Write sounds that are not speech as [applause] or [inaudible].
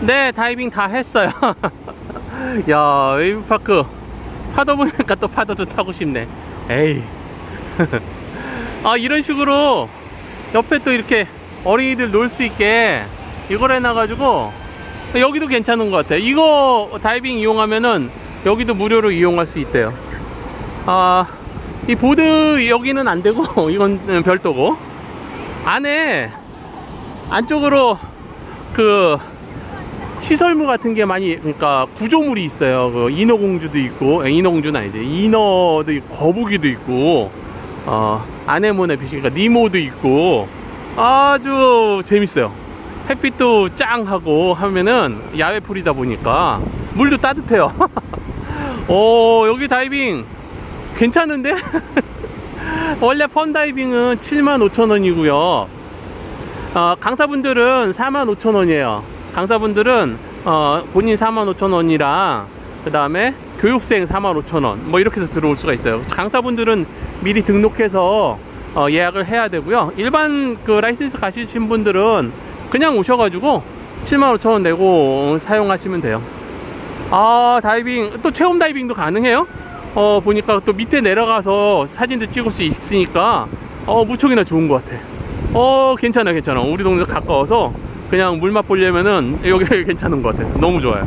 네, 다이빙 다 했어요. [laughs] 야, 웨이브파크. 파도 보니까 또 파도도 타고 싶네. 에이. [laughs] 아, 이런 식으로 옆에 또 이렇게 어린이들 놀 수 있게 이걸 해놔가지고 여기도 괜찮은 것 같아요. 이거 다이빙 이용하면은 여기도 무료로 이용할 수 있대요. 아, 이 보드 여기는 안 되고 [laughs] 이건 별도고 안에 안쪽으로 그 시설물 같은 게 많이 그러니까 구조물이 있어요. 그 인어공주도 있고 에, 인어공주는 아니지 인어도 있고 거북이도 있고 어, 아네모네 빛이 그러니까 니모도 있고 아주 재밌어요. 햇빛도 짱 하고 하면은 야외 풀이다 보니까 물도 따뜻해요. [laughs] 오 여기 다이빙 괜찮은데? [laughs] 원래 fun diving은 75,000원이고요. 어, 강사분들은 45,000원이에요. 강사분들은 어, 본인 45,000원이랑 그 다음에 교육생 45,000원 뭐 이렇게 해서 들어올 수가 있어요. 강사분들은 미리 등록해서 어, 예약을 해야 되고요. 일반 그 라이센스 가지신 분들은 그냥 오셔가지고 75,000원 내고 사용하시면 돼요. 아 다이빙 또 체험 다이빙도 가능해요. 어 보니까 또 밑에 내려가서 사진도 찍을 수 있으니까 어 무척이나 좋은 것 같아. 어 괜찮아 괜찮아. 우리 동네 가까워서 그냥 물맛 보려면은 여기 [laughs] 괜찮은 것 같아요. 너무 좋아요.